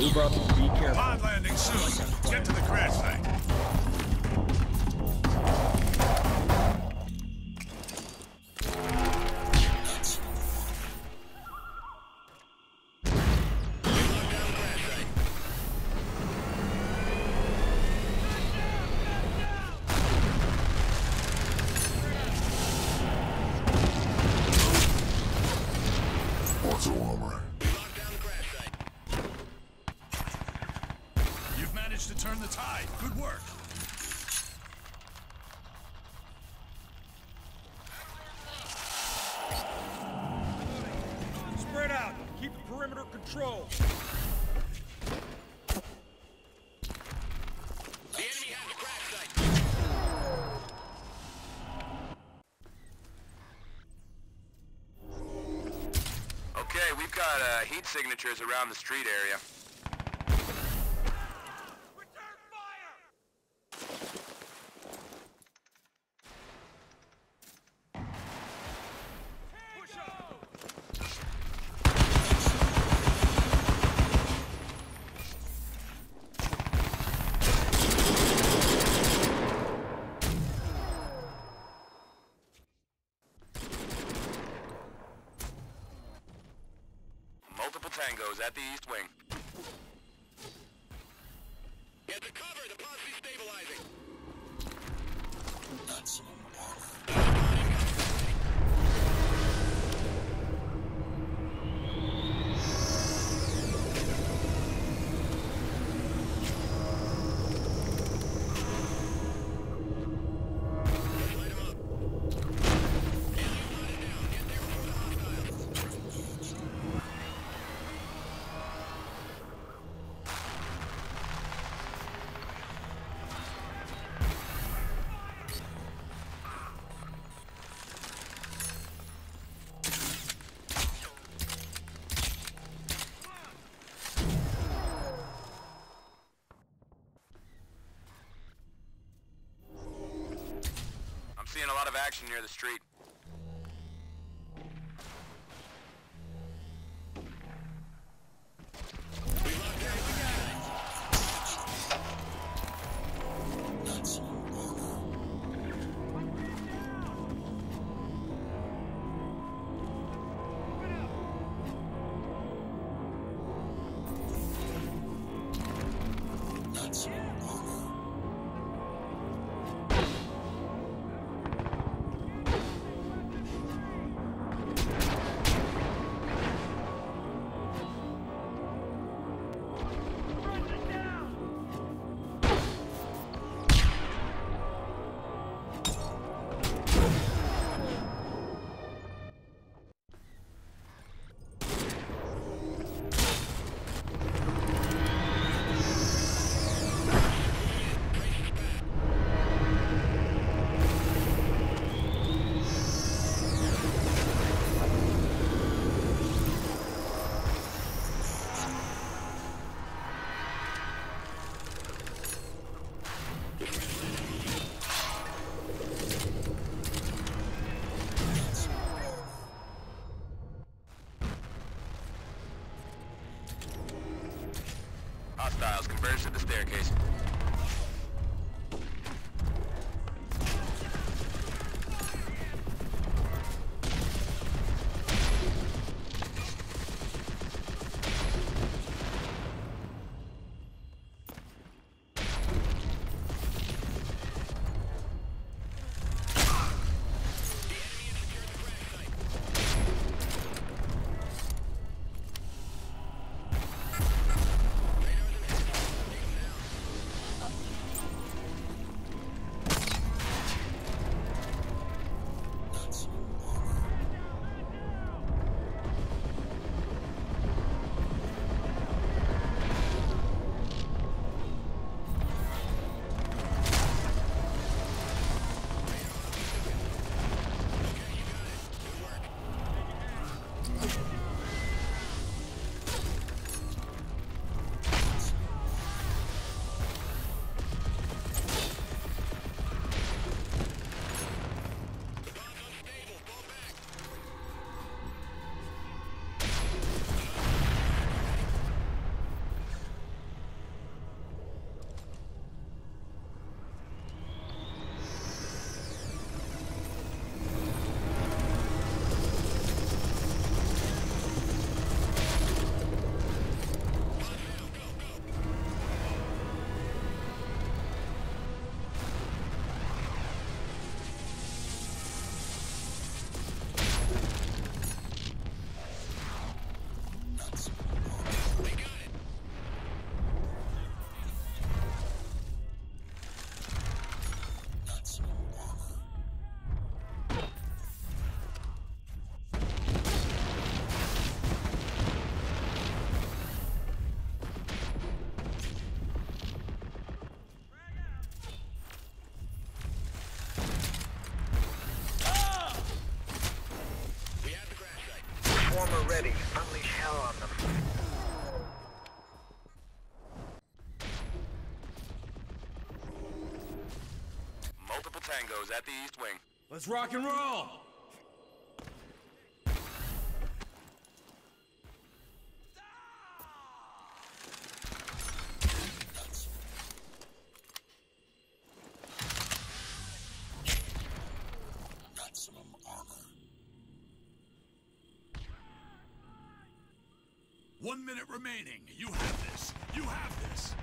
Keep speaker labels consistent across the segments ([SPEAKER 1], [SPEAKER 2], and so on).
[SPEAKER 1] Move up be careful.
[SPEAKER 2] Pod landing soon. Get to the crash site.
[SPEAKER 1] Spread out. Keep perimeter control.
[SPEAKER 3] The enemy has the crash site.
[SPEAKER 4] Okay, we've got uh, heat signatures around the street area. Tangos at the east wing. Of action near the street.
[SPEAKER 5] Ready. Unleash hell on them.
[SPEAKER 4] Multiple tangos at the east wing.
[SPEAKER 1] Let's rock and roll!
[SPEAKER 2] One minute remaining. You have this. You have this.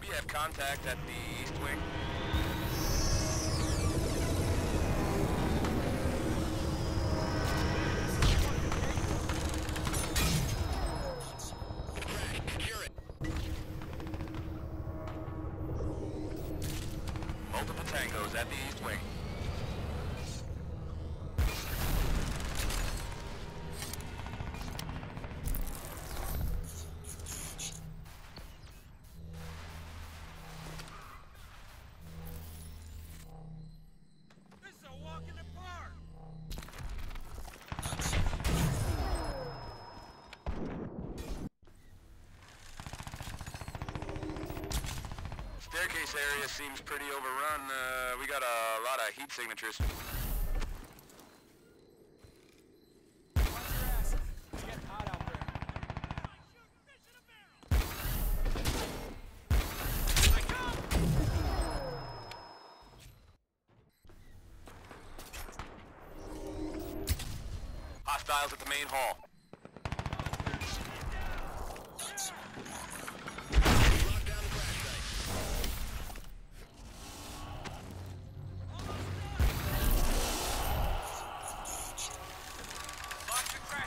[SPEAKER 4] We have contact at the east wing. At the east wing. Staircase area seems pretty overrun. Uh, we got a lot of heat signatures. Hostiles at the main hall.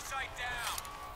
[SPEAKER 4] sight down.